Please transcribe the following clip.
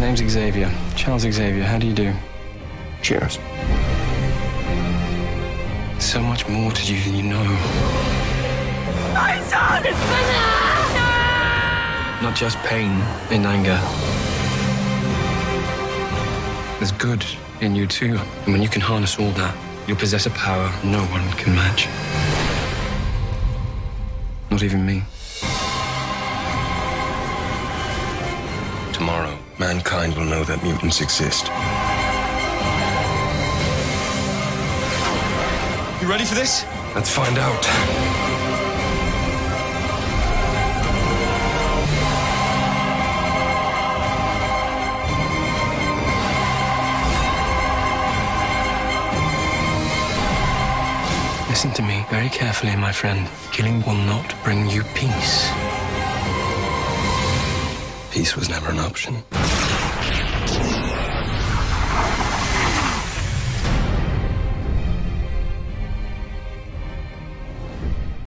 name's Xavier. Charles Xavier. How do you do? Cheers. So much more to you than you know. My son! Not just pain and anger. There's good in you too. And when you can harness all that, you'll possess a power no one can match. Not even me. Tomorrow, mankind will know that mutants exist. You ready for this? Let's find out. Listen to me very carefully, my friend. Killing will not bring you peace. Peace was never an option.